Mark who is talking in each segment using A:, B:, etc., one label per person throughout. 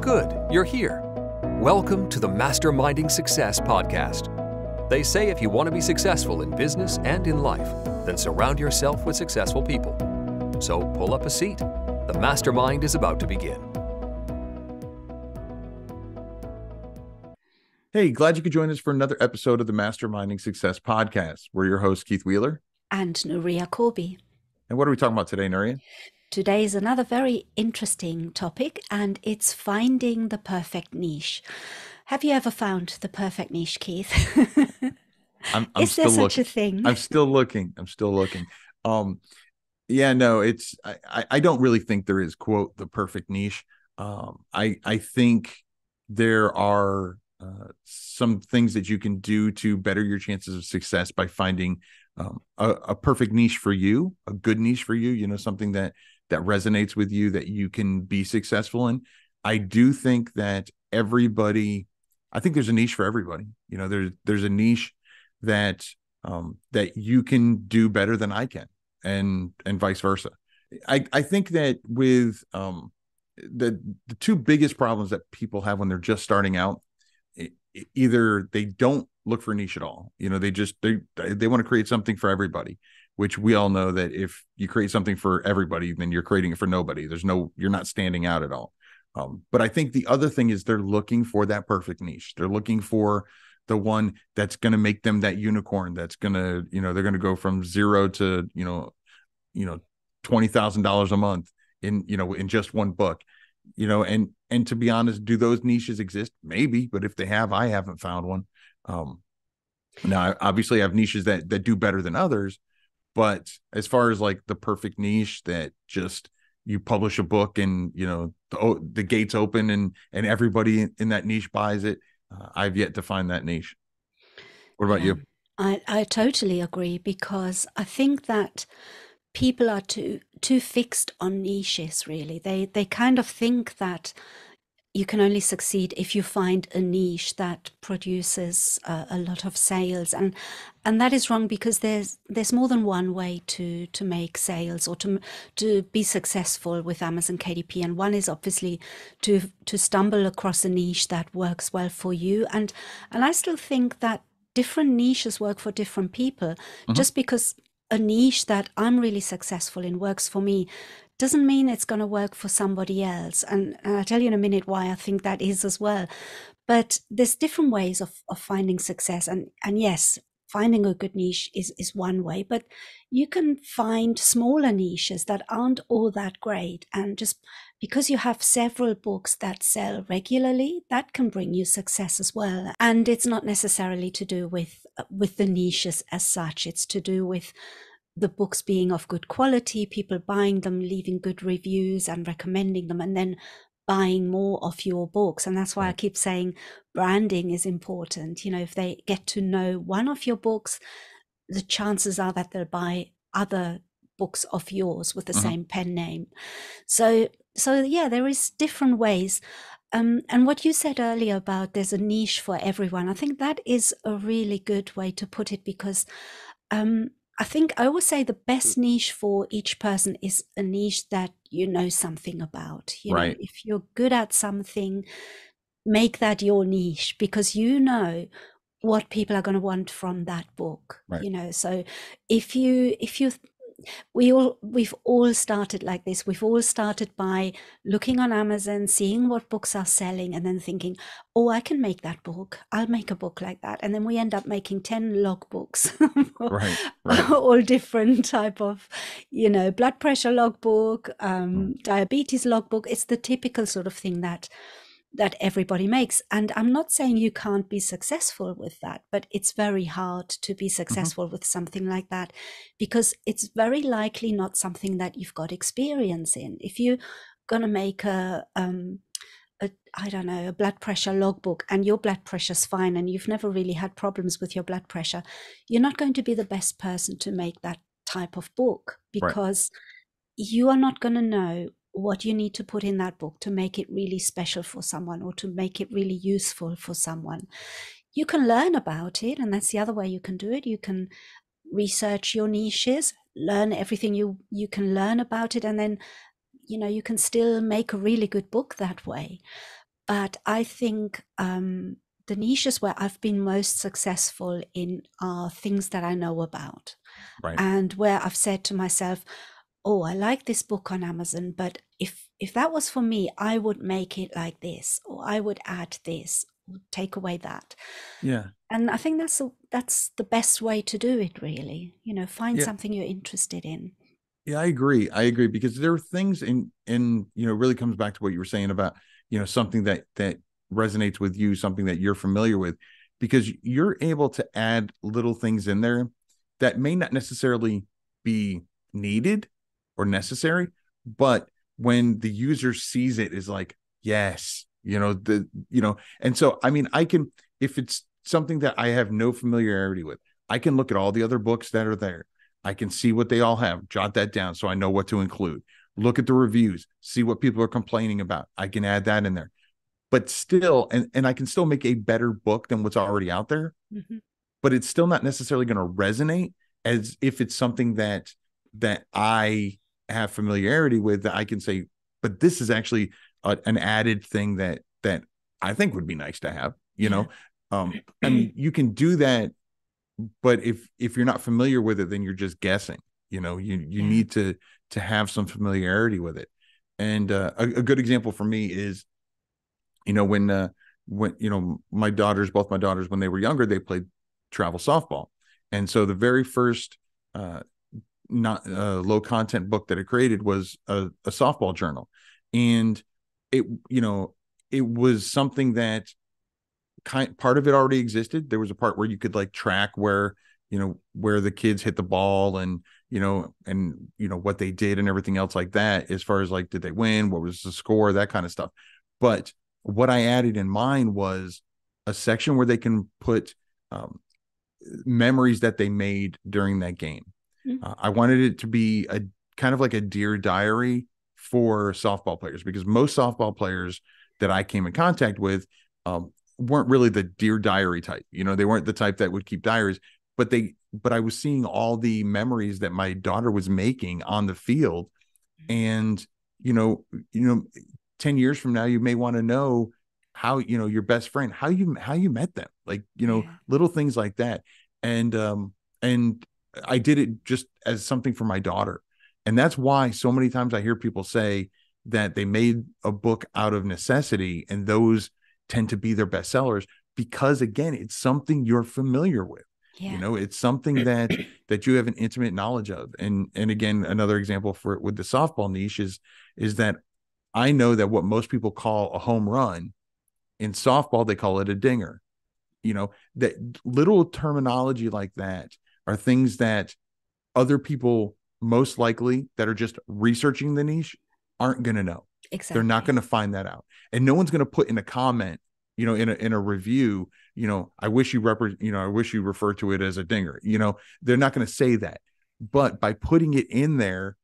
A: good, you're here. Welcome to the Masterminding Success podcast. They say if you want to be successful in business and in life, then surround yourself with successful people. So pull up a seat. The mastermind is about to begin.
B: Hey, glad you could join us for another episode of the Masterminding Success podcast. We're your hosts, Keith Wheeler
C: and Nuria Corbi.
B: And what are we talking about today, Nuria?
C: Today is another very interesting topic, and it's finding the perfect niche. Have you ever found the perfect niche, Keith?
B: I'm, I'm
C: is there such
B: looking.
C: a thing?
B: I'm still looking. I'm still looking. Um, yeah, no, it's I, I don't really think there is quote the perfect niche. Um, I I think there are uh, some things that you can do to better your chances of success by finding um, a, a, perfect niche for you, a good niche for you. You know, something that that resonates with you that you can be successful in. I do think that everybody, I think there's a niche for everybody. You know, there's there's a niche that um, that you can do better than I can, and and vice versa. I I think that with um, the the two biggest problems that people have when they're just starting out, either they don't look for a niche at all. You know, they just they they want to create something for everybody which we all know that if you create something for everybody, then you're creating it for nobody. There's no, you're not standing out at all. Um, but I think the other thing is they're looking for that perfect niche. They're looking for the one that's going to make them that unicorn. That's going to, you know, they're going to go from zero to, you know, you know, twenty thousand dollars a month in, you know, in just one book. You know, and and to be honest, do those niches exist? Maybe, but if they have, I haven't found one. Um, now, obviously, I have niches that that do better than others, but as far as like the perfect niche that just you publish a book and you know the, the gates open and and everybody in that niche buys it uh, i've yet to find that niche. What about yeah, you
C: I, I totally agree because i think that people are too too fixed on niches really. They they kind of think that you can only succeed if you find a niche that produces uh, a lot of sales. And and that is wrong because there's there's more than one way to to make sales or to to be successful with Amazon KDP and one is obviously to to stumble across a niche that works well for you. And and I still think that different niches work for different people. Mm-hmm. just because a niche that I'm really successful in works for me doesn't mean it's going to work for somebody else. And, I'll tell you in a minute why I think that is as well. But there's different ways of, of finding success. And, and yes, finding a good niche is, is one way, but you can find smaller niches that aren't all that great. And just because you have several books that sell regularly, that can bring you success as well. And it's not necessarily to do with, with the niches as such. It's to do with the books being of good quality, people buying them, leaving good reviews and recommending them, and then buying more of your books. And that's why right. I keep saying branding is important. You know, if they get to know one of your books, the chances are that they'll buy other books of yours with the mm-hmm. same pen name. So, so yeah, there is different ways. Um, and what you said earlier about there's a niche for everyone, I think that is a really good way to put it because um, I think I always say the best mm. niche for each person is a niche that you know something about. You
B: right.
C: know, if you're good at something, make that your niche because you know what people are going to want from that book. Right. You know, so if you if you we all we've all started like this we've all started by looking on amazon seeing what books are selling and then thinking oh i can make that book i'll make a book like that and then we end up making 10 log books
B: right, right.
C: all different type of you know blood pressure logbook um, mm. diabetes logbook it's the typical sort of thing that that everybody makes. And I'm not saying you can't be successful with that, but it's very hard to be mm-hmm. successful mm-hmm. with something like that because it's very likely not something that you've got experience in. If you're going to make a, um, a, I don't know, a blood pressure logbook and your blood pressure's fine and you've never really had problems with your blood pressure, you're not going to be the best person to make that type of book because right. you are not going to know what you need to put in that book to make it really special for someone or to make it really useful for someone. You can learn about it, and that's the other way you can do it. You can research your niches, learn everything you you can learn about it, and then you know you can still make a really good book that way. but I think um, the niches where I've been most successful in are things that I know about.
B: Right.
C: And where I've said to myself, oh, I like this book on Amazon, but if if that was for me, I would make it like this, or I would add this, or take away that.
B: Yeah.
C: And I think that's a, that's the best way to do it, really. You know, find
B: Yeah.
C: something you're interested in.
B: Yeah, I agree. I agree because there are things in in you know, it really comes back to what you were saying about, you know, something that that resonates with you, something that you're familiar with, because you're able to add little things in there that may not necessarily be needed or necessary, but when the user sees it is like, yes, you know, the you know, and so I mean, I can if it's something that I have no familiarity with, I can look at all the other books that are there. I can see what they all have, jot that down so I know what to include. Look at the reviews, see what people are complaining about. I can add that in there. But still, and, and I can still make a better book than what's already out there,
C: Mhm.
B: but it's still not necessarily going to resonate as if it's something that that I have familiarity with that I can say, but this is actually a, an added thing that that I think would be nice to have, you know. Um, I mean, you can do that, but if if you're not familiar with it, then you're just guessing. You know, you you
C: Yeah.
B: need to to have some familiarity with it. And uh, a, a good example for me is, you know, when uh, when you know my daughters, both my daughters, when they were younger, they played travel softball, and so the very first uh, not uh, low content book that I created was a, a softball journal, and it you know it was something that kind part of it already existed. There was a part where you could like track where you know where the kids hit the ball and you know and you know what they did and everything else like that as far as like did they win? What was the score? That kind of stuff. But what i added in mine was a section where they can put um, memories that they made during that game
C: Mm.
B: uh, i wanted it to be a kind of like a dear diary for softball players because most softball players that i came in contact with um, weren't really the dear diary type you know they weren't the type that would keep diaries but they but i was seeing all the memories that my daughter was making on the field and you know you know 10 years from now you may want to know how you know your best friend how you how you met them like you know
C: Yeah.
B: little things like that and um and i did it just as something for my daughter. And that's why so many times i hear people say that they made a book out of necessity and those tend to be their best sellers because again it's something you're familiar with.
C: Yeah.
B: you know it's something that that you have an intimate knowledge of. And and again another example for it with the softball niche is is that i know that what most people call a home run in softball they call it a dinger. You know that little terminology like that are things that other people most likely that are just researching the niche aren't going to know.
C: Exactly.
B: they're not going to find that out. And no one's going to put in a comment you know in a in a review you know i wish you represent you know i wish you refer to it as a dinger you know? They're not going to say that. But by putting it in there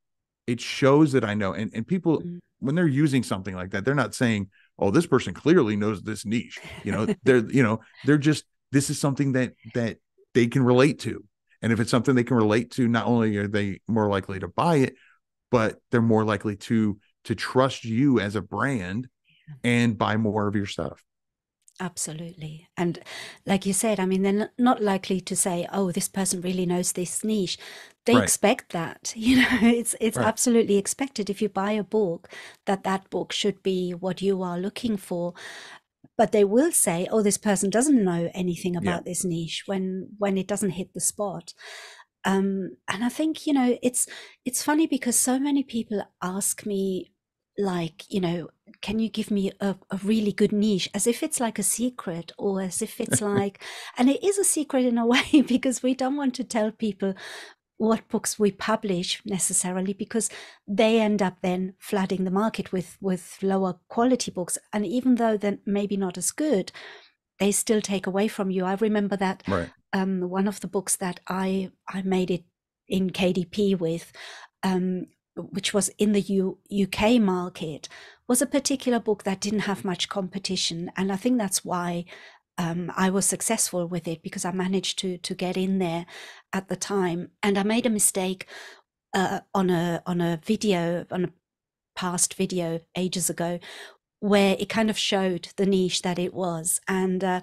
B: it shows that i know. And and people
C: Mm.
B: when they're using something like that they're not saying oh this person clearly knows this niche you know? They're you know they're just this is something that that they can relate to and if it's something they can relate to not only are they more likely to buy it but they're more likely to to trust you as a brand and buy more of your stuff
C: Absolutely. And like you said, I mean, they're not likely to say, oh, this person really knows this niche. They
B: Right.
C: expect that. You know, it's it's
B: Right.
C: absolutely expected if you buy a book that that book should be what you are looking for. But they will say, oh, this person doesn't know anything
B: Yeah.
C: about this niche when when it doesn't hit the spot. Um, and I think, you know, it's it's funny because so many people ask me like, you know, can you give me a, a really good niche as if it's like a secret or as if it's like and it is a secret in a way because we don't want to tell people what books we publish necessarily because they end up then flooding the market with with lower quality books. And even though they're maybe not as good they still take away from you. I remember that
B: right.
C: um, one of the books that I I made it in KDP with, um, which was in the U, UK market, was a particular book that didn't have much competition, and I think that's why um, I was successful with it because I managed to to get in there at the time, and I made a mistake uh, on a on a video on a past video ages ago where it kind of showed the niche that it was. And uh,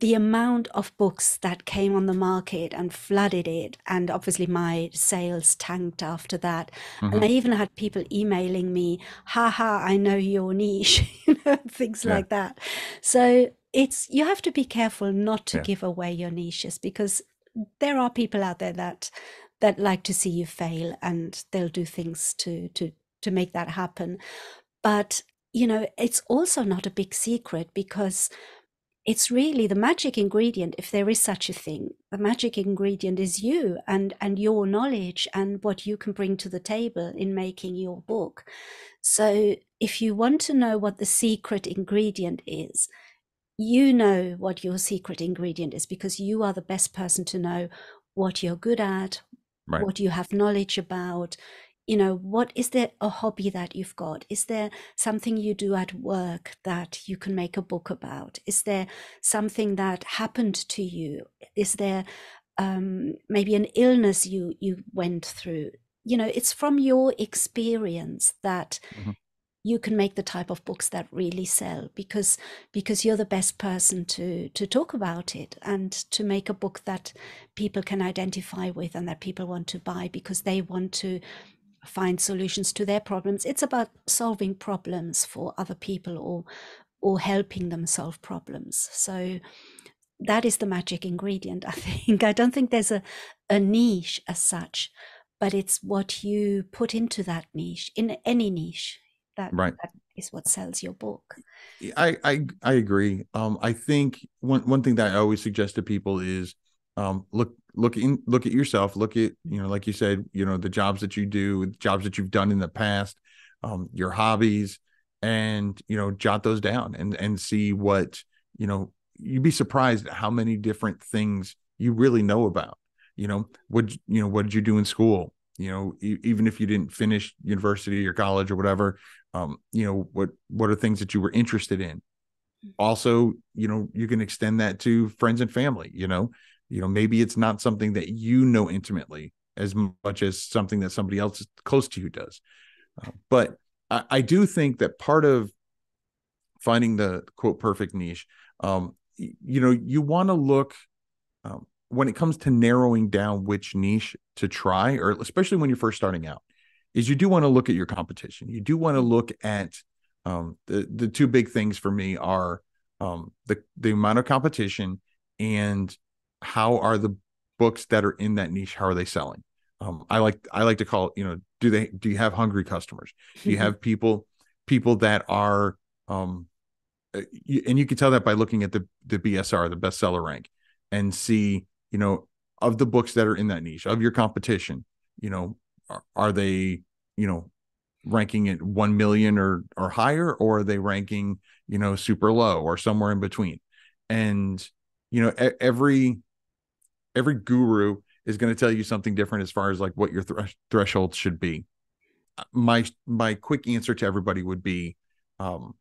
C: the amount of books that came on the market and flooded it, and obviously my sales tanked after that. Mm-hmm. And I even had people emailing me, haha, I know your niche, you know, things yeah. like that. So it's you have to be careful not to yeah. give away your niches because there are people out there that that like to see you fail and they'll do things to to to make that happen. But you know, it's also not a big secret because it's really the magic ingredient if there is such a thing the magic ingredient is you and and your knowledge and what you can bring to the table in making your book so if you want to know what the secret ingredient is you know what your secret ingredient is because you are the best person to know what you're good at right. what you have knowledge about. You know what is there a hobby that you've got? Is there something you do at work that you can make a book about? Is there something that happened to you? Is there um, maybe an illness you you went through? You know it's from your experience that mm-hmm. You can make the type of books that really sell because because you're the best person to to talk about it and to make a book that people can identify with and that people want to buy because they want to find solutions to their problems. It's about solving problems for other people or or helping them solve problems. So that is the magic ingredient, I think. I don't think there's a, a niche as such, but it's what you put into that niche, in any niche. That, right. that is what sells your book.
B: I I, I agree. Um, I think one one thing that I always suggest to people is um, look look in look at yourself look at you know like you said you know the jobs that you do jobs that you've done in the past um, your hobbies and you know jot those down and and see what you know you'd be surprised at how many different things you really know about you know what you know what did you do in school you know e- even if you didn't finish university or college or whatever um you know what what are things that you were interested in? Mm. also you know you can extend that to friends and family you know? You know maybe it's not something that you know intimately as much as something that somebody else close to you does. Uh, but I, I, do think that part of finding the quote perfect niche um, you know you want to look um, when it comes to narrowing down which niche to try or especially when you're first starting out is you do want to look at your competition. You do want to look at um, the the two big things for me are um, the the amount of competition and how are the books that are in that niche how are they selling? Um, i like i like to call it you know do they do you have hungry customers? Do you have people people that are um uh, and you can tell that by looking at the the bsr the bestseller rank and see you know of the books that are in that niche of your competition you know are, are they you know ranking at 1 million or or higher or are they ranking you know super low or somewhere in between? And you know every every guru is going to tell you something different as far as like what your th- threshold should be. My my quick answer to everybody would be um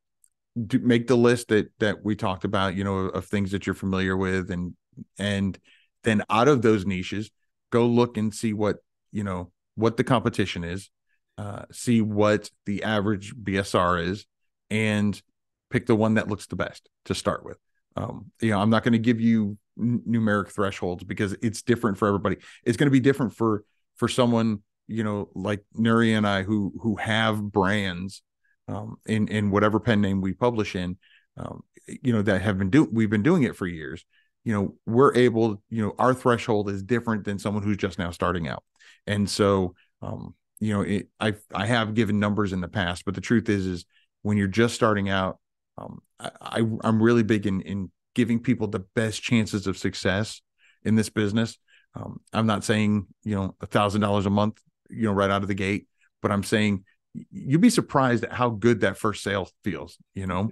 B: do, make the list that that we talked about you know of things that you're familiar with and and then out of those niches go look and see what you know what the competition is uh see what the average bsr is and pick the one that looks the best to start with um you know i'm not going to give you numeric thresholds because it's different for everybody. It's going to be different for for someone you know like Nuri and I who who have brands um, in in whatever pen name we publish in, um, you know that have been do we've been doing it for years. You know we're able you know our threshold is different than someone who's just now starting out, and so um, you know it, I I have given numbers in the past, but the truth is is when you're just starting out, um, I, I I'm really big in in giving people the best chances of success in this business. Um, I'm not saying, you know, a thousand dollars a month, you know, right out of the gate, but I'm saying you'd be surprised at how good that first sale feels, you know,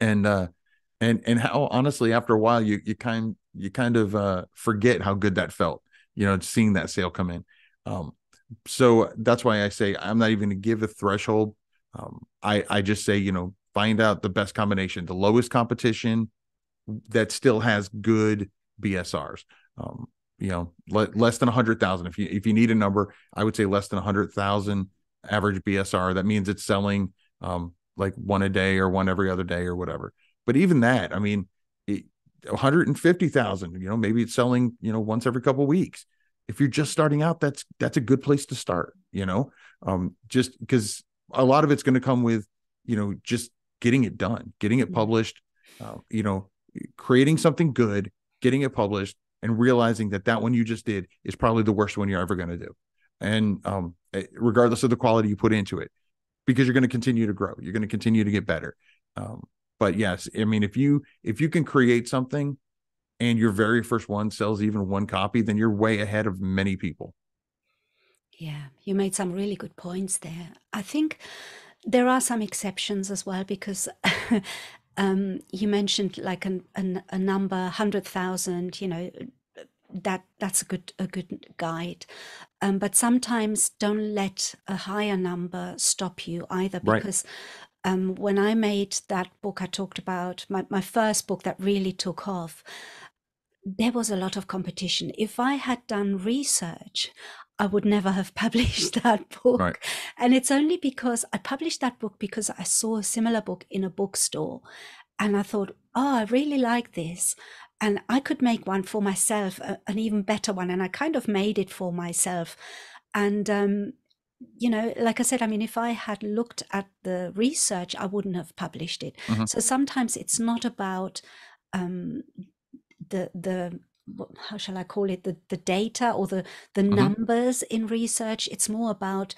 B: and, uh, and, and how honestly, after a while, you, you kind, you kind of, uh, forget how good that felt, you know, seeing that sale come in. Um, so that's why I say I'm not even to give a threshold. Um, I, I just say, you know, find out the best combination, the lowest competition, that still has good BSRs. Um, you know, le- less than a hundred thousand. If you if you need a number, I would say less than a hundred thousand average BSR. That means it's selling um, like one a day or one every other day or whatever. But even that, I mean, 150,000, you know, maybe it's selling, you know, once every couple weeks. If you're just starting out, that's that's a good place to start, you know. Um just because a lot of it's going to come with, you know, just getting it done, getting it published, uh, you know, creating something good, getting it published and realizing that that one you just did is probably the worst one you're ever going to do. And um eh, regardless of the quality you put into it, because you're going to continue to grow, you're going to continue to get better. Um, but yes i mean if you if you can create something and your very first one sells even one copy then you're way ahead of many people
C: Yeah, you made some really good points there. I think there are some exceptions as well because um, you mentioned like an, an, a number, hundred thousand. You know, that that's a good a good guide. Um, but sometimes don't let a higher number stop you either because um, when I made that book I talked about, my, my first book that really took off, there was a lot of competition. If I had done research, I would never have published that
B: right
C: book. And it's only because I published that book because I saw a similar book in a bookstore and I thought, oh, I really like this. And I could make one for myself, a- an even better one. And I kind of made it for myself. And, um, you know, like I said, I mean, if I had looked at the research, I wouldn't have published it.
B: Mhm.
C: So sometimes it's not about um, the the how shall I call it the the data or the the
B: Mhm.
C: numbers in research. It's more about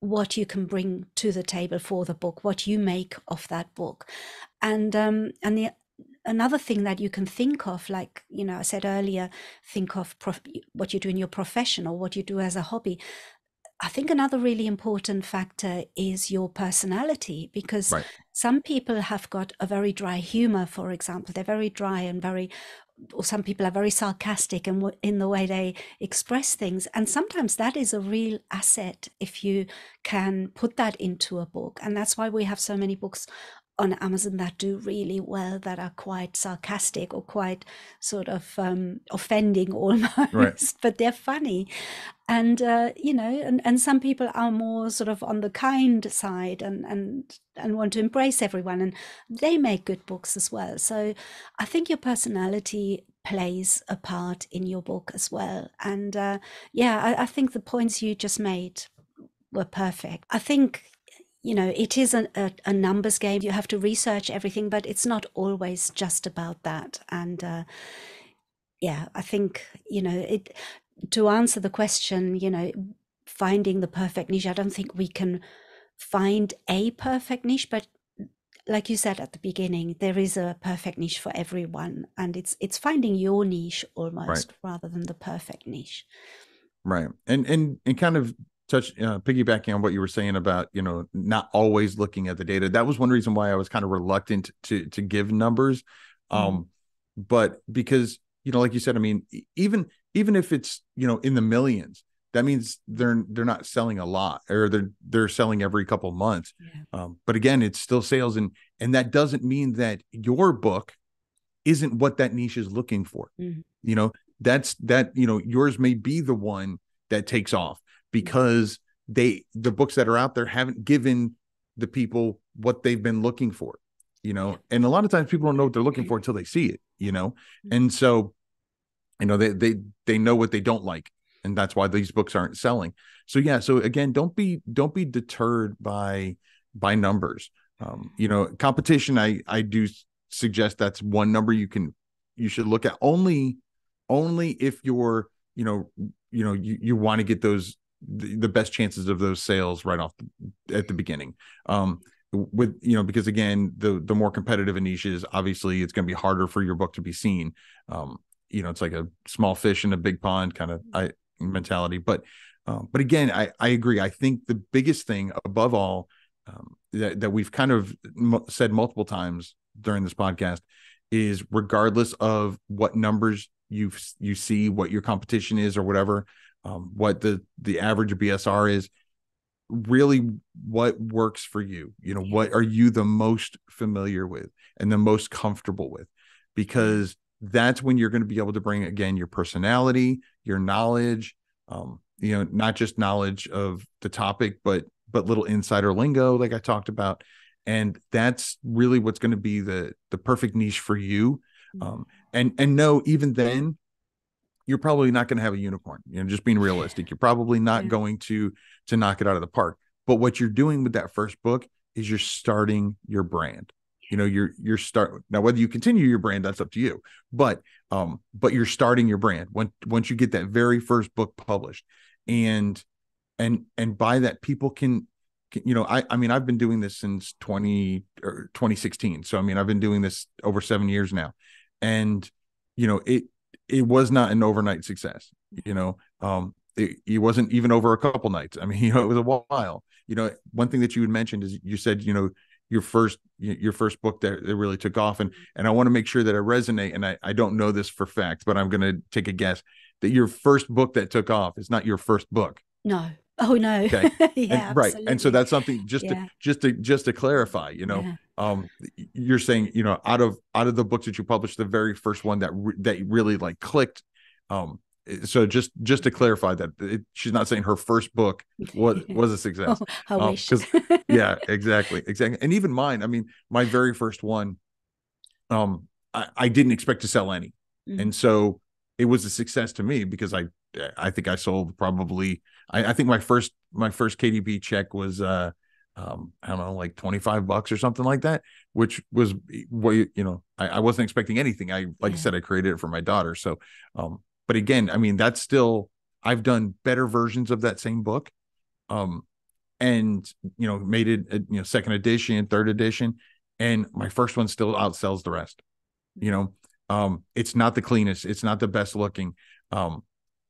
C: what you can bring to the table for the book, what you make of that book, and um, and the another thing that you can think of, like you know, I said earlier, think of prof- what you do in your profession or what you do as a hobby. I think another really important factor is your personality because
B: right
C: some people have got a very dry humor, for example. They're very dry and very, or some people are very sarcastic in, in the way they express things. And sometimes that is a real asset if you can put that into a book. And that's why we have so many books on Amazon that do really well, that are quite sarcastic or quite sort of um, offending
B: right.
C: almost, but they're funny. And uh, you know and, and some people are more sort of on the kind side and and and want to embrace everyone and they make good books as well. So i think your personality plays a part in your book as well. And uh, yeah I, I think the points you just made were perfect. I think you know it is a, a, a numbers game. You have to research everything but it's not always just about that. And uh, yeah i think you know it to answer the question you know finding the perfect niche i don't think we can find a perfect niche but like you said at the beginning there is a perfect niche for everyone and it's it's finding your niche
B: right.
C: almost rather than the perfect niche.
B: Right. And and and kind of touch uh, piggybacking on what you were saying about you know not always looking at the data that was one reason why i was kind of reluctant to to give numbers.
C: Mm.
B: um but because you know like you said i mean even even if it's you know in the millions that means they're they're not selling a lot or they're they're selling every couple months.
C: Yeah.
B: Um but again it's still sales and and that doesn't mean that your book isn't what that niche is looking for.
C: Mhm.
B: you know that's that you know yours may be the one that takes off because they the books that are out there haven't given the people what they've been looking for you know? And a lot of times people don't know what they're looking for until they see it you know?
C: Mhm.
B: and so you know they they they know what they don't like and that's why these books aren't selling. So yeah so again don't be don't be deterred by by numbers. Um you know competition i i do suggest that's one number you can you should look at only only if you're you know you know you, you want to get those the, the best chances of those sales right off the, at the beginning. Um with you know because again the the more competitive a niche is obviously it's going to be harder for your book to be seen. Um you know it's like a small fish in a big pond kind of i mentality. But um, but again i i agree. I think the biggest thing above all um, that, that we've kind of m- said multiple times during this podcast is regardless of what numbers you you see what your competition is or whatever um, what the the average bsr is really what works for you you know what are you the most familiar with and the most comfortable with? Because that's when you're going to be able to bring again your personality your knowledge um you know not just knowledge of the topic but but little insider lingo like i talked about. And that's really what's going to be the the perfect niche for you.
C: Mm.
B: um and and no even then you're probably not going to have a unicorn you know just being realistic you're probably not
C: Yeah.
B: going to to knock it out of the park. But what you're doing with that first book is you're starting your brand. You know you're you're start now whether you continue your brand that's up to you. But um but you're starting your brand when once you get that very first book published. And and and by that people can, can you know i i mean i've been doing this since 20 or 2016 so i mean i've been doing this over 7 years now. And you know it it was not an overnight success you know um it, it wasn't even over a couple nights i mean you know it was a while you know one thing that you had mentioned is you said you know your first your first book that, that really took off and and i want to make sure that i resonate and i i don't know this for fact but i'm going to take a guess that your first book that took off is not your first book
C: No. Oh no.
B: Okay.
C: yeah.
B: and, right and so that's something just
C: Yeah.
B: to just to just to clarify you know
C: Yeah.
B: Um you're saying you know out of out of the books that you published the very first one that re- that really like clicked um so just just to clarify that it, she's not saying her first book was was a success
C: Oh,
B: um, yeah exactly exactly and even mine i mean my very first one um i, I didn't expect to sell any
C: Mhm.
B: and so it was a success to me because i i think i sold probably i, I think my first my first KDP check was uh um i don't know like 25 bucks or something like that which was what you you know i, I wasn't expecting anything. I like i
C: Yeah.
B: said i created it for my daughter. So um but again i mean that's still i've done better versions of that same book um and you know made it you know second edition third edition and my first one still outsells the rest you know? Um it's not the cleanest it's not the best looking um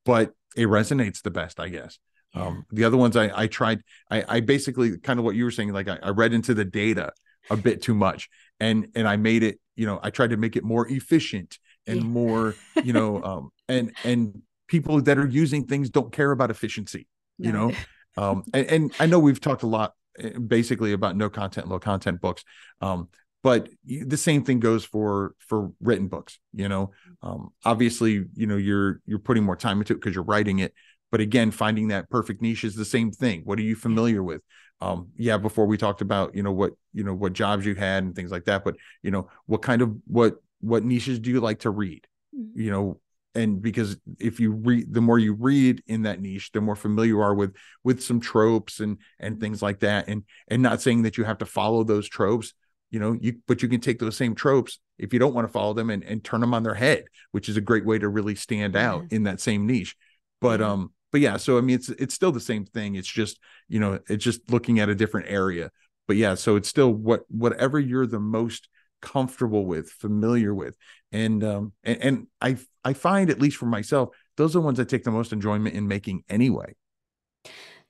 B: but it resonates the best i guess
C: Yeah.
B: um the other ones i i tried i i basically kind of what you were saying like I, I read into the data a bit too much and and i made it you know i tried to make it more efficient and
C: Yeah.
B: more you know um and and people that are using things don't care about efficiency you know um and, and i know we've talked a lot eh, basically about no content low content books um but the same thing goes for for written books you know um obviously you know you're you're putting more time into it because you're writing it but again finding that perfect niche is the same thing. What are you familiar with? Um yeah before we talked about you know what you know what jobs you had and things like that but you know what kind of what what niches do you like to read?
C: Mhm.
B: you know and because if you read the more you read in that niche the more familiar you are with with some tropes and and things like that. And and not saying that you have to follow those tropes you know you but you can take those same tropes if you don't want to follow them and, and turn them on their head which is a great way to really stand out
C: Yeah.
B: in that same niche. But um but yeah so i mean it's it's still the same thing it's just you know it's just looking at a different area but yeah so it's still what whatever you're the most comfortable with familiar with and um and, and i i find at least for myself those are the ones i take the most enjoyment in making anyway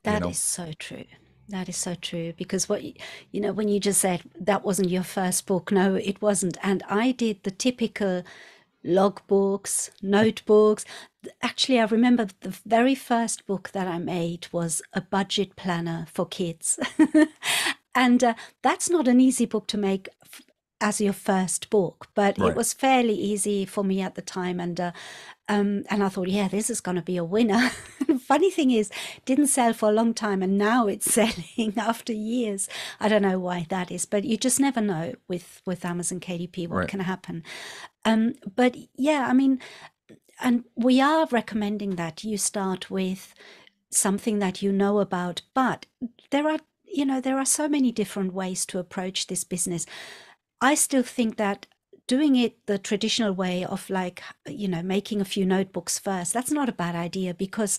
C: That is
B: know?
C: so true. That is so true because what you know when you just said that wasn't your first book, no, it wasn't. And I did the typical logbooks, notebooks. Actually, I remember the very first book that I made was a budget planner for kids. and uh, that's not an easy book to make f- as your first book, but
B: Right.
C: it was fairly easy for me at the time. And uh, um, and I thought, yeah, this is going to be a winner. Funny thing is, didn't sell for a long time, and now it's selling after years. I don't know why that is, but you just never know with with Amazon KDP what
B: Right.
C: can happen. Um, but yeah, I mean, and we are recommending that you start with something that you know about, but there are you know there are so many different ways to approach this business. I still think that doing it the traditional way of like you know making a few notebooks first that's not a bad idea because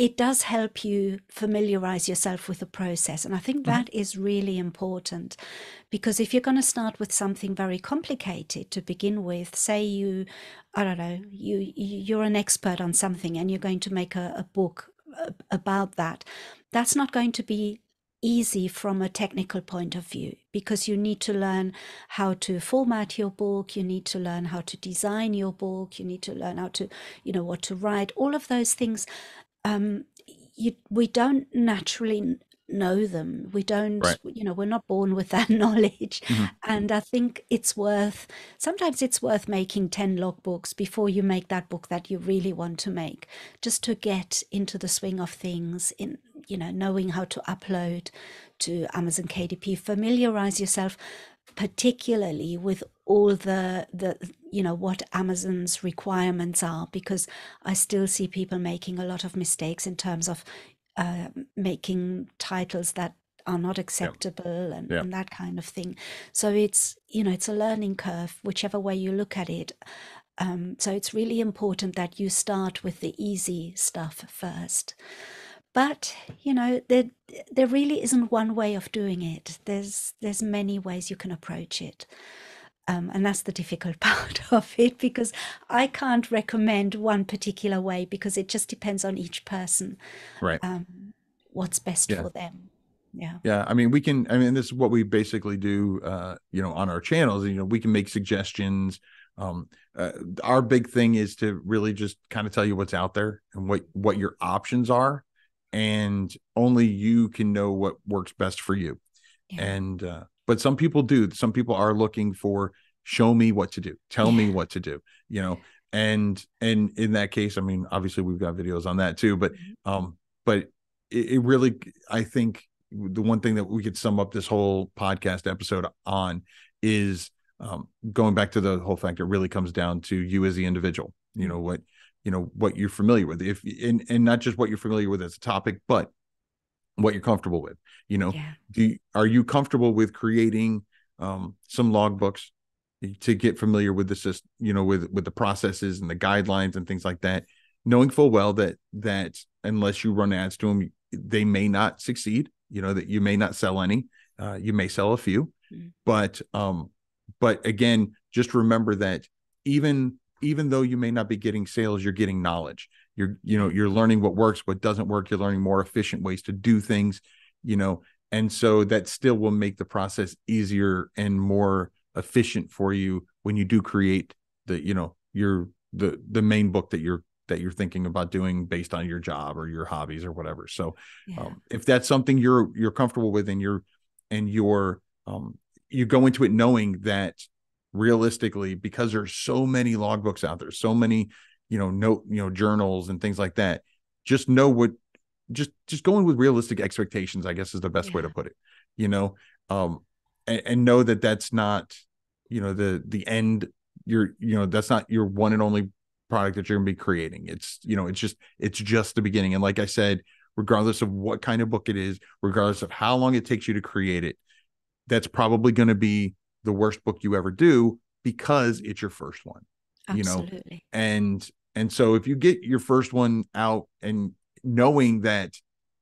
C: it does help you familiarize yourself with the process and i think mm-hmm. that is really important because if you're going to start with something very complicated to begin with say you i don't know you you- you're an expert on something and you're going to make a, a book about that that's not going to be easy from a technical point of view because you need to learn how to format your book you need to learn how to design your book you need to learn how to you know what to write all of those things um you we don't naturally know them we don't
B: Right.
C: you know we're not born with that knowledge
B: Mhm.
C: and i think it's worth sometimes it's worth making 10 logbooks before you make that book that you really want to make just to get into the swing of things in you know, knowing how to upload to Amazon KDP, familiarize yourself particularly with all the the you know what Amazon's requirements are because I still see people making a lot of mistakes in terms of uh, making titles that are not acceptable and, and that kind of thing. So it's you know it's a learning curve whichever way you look at it. Um, so it's really important that you start with the easy stuff first. But you know there there really isn't one way of doing it. There's there's many ways you can approach it. Um, and that's the difficult part of it because I can't recommend one particular way because it just depends on each person.
B: Right.
C: Um, what's best
B: Yeah.
C: for them. Yeah.
B: Yeah, I mean, we can. I mean, this is what we basically do. Uh, you know, on our channels, you know, we can make suggestions. Um, uh, our big thing is to really just kind of tell you what's out there and what what your options are, and only you can know what works best for you.
C: Yeah.
B: And uh, but some people do. Some people are looking for show me what to do, tell me what to do. You know, and and in that case, I mean, obviously we've got videos on that too. But um, but it, it really, I think the one thing that we could sum up this whole podcast episode on is um, going back to the whole fact it really comes down to you as the individual you know what you know what you're familiar with if and, and not just what you're familiar with as a topic but what you're comfortable with you know
C: Yeah.
B: do you, are you comfortable with creating um, some logbooks to get familiar with the system you know with with the processes and the guidelines and things like that knowing full well that that unless you run ads to them they may not succeed you know that you may not sell any uh, you may sell a few
C: Mm.
B: but um but again just remember that even even though you may not be getting sales you're getting knowledge you're you know you're learning what works what doesn't work you're learning more efficient ways to do things you know and so that still will make the process easier and more efficient for you when you do create the you know your the the main book that you're that you're thinking about doing based on your job or your hobbies or whatever so
C: Yeah.
B: um, if that's something you're you're comfortable with and you're and you're um you go into it knowing that realistically because there's so many logbooks out there so many you know note you know journals and things like that just know what just just going with realistic expectations i guess is the best way to put it you know? Um and, and know that that's not you know the the end you're you know that's not your one and only product that you're going to be creating. It's you know it's just it's just the beginning. And like i said regardless of what kind of book it is regardless of how long it takes you to create it that's probably going to be the worst book you ever do because it's your first one you know,
C: Absolutely.
B: and and so if you get your first one out and knowing that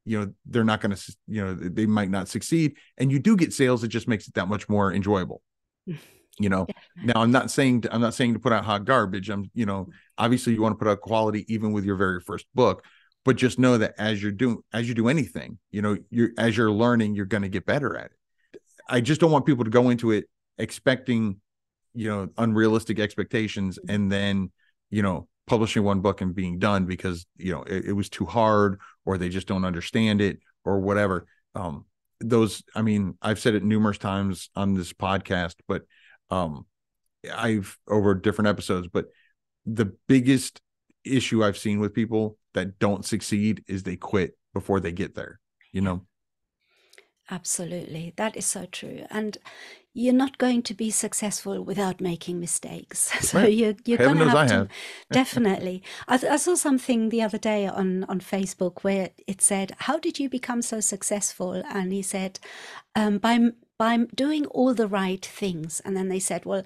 B: you know they're not going to you know they might not succeed and you do get sales it just makes it that much more enjoyable. You know
C: Definitely.
B: now i'm not saying i'm not saying to put out hot garbage i'm you know mm-hmm. obviously you want to put out quality even with your very first book but just know that as you're doing as you do anything you know you're as you're learning you're going to get better at it. I just don't want people to go into it expecting you know unrealistic expectations and then you know publishing one book and being done because you know it, it was too hard or they just don't understand it or whatever. Um those i mean i've said it numerous times on this podcast but um i've over different episodes but the biggest issue i've seen with people that don't succeed is they quit before they get there you know
C: Absolutely. That is so true. And you're not going to be successful without making mistakes. So
B: Right.
C: you're you're going to have to definitely. I, I saw something the other day on on Facebook where it said, "How did you become so successful?" And he said, um, "By by doing all the right things." And then they said, "Well."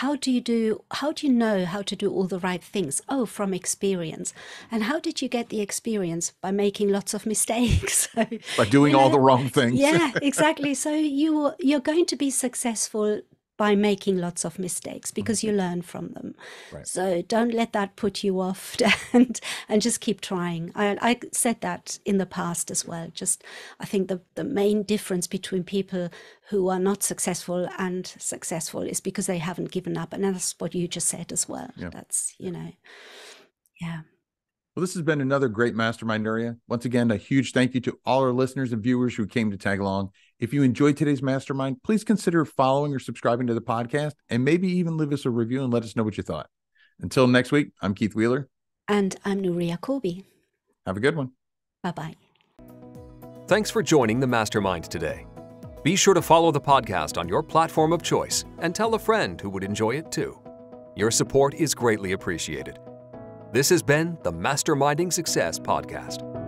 C: How do you do how do you know how to do all the right things? Oh, from experience. And how did you get the experience? By making lots of mistakes. So,
B: by doing
C: you
B: all the wrong things
C: yeah, exactly. So you you're going to be successful by making lots of mistakes because you mm-hmm. learn from them.
B: Right.
C: So don't let that put you off and and just keep trying. I I said that in the past as well. Just I think the the main difference between people who are not successful and successful is because they haven't given up. And that's what you just said as well.
B: Yeah.
C: That's, you know, yeah.
B: Well, this has been another great mastermind area. Once again, a huge thank you to all our listeners and viewers who came to tag along. If you enjoyed today's mastermind, please consider following or subscribing to the podcast and maybe even leave us a review and let us know what you thought. Until next week, I'm Keith Wheeler.
C: And I'm Nuria Corbi.
B: Have a good one.
C: Bye bye.
A: Thanks for joining the Mastermind today. Be sure to follow the podcast on your platform of choice and tell a friend who would enjoy it too. Your support is greatly appreciated. This has been the Masterminding Success Podcast.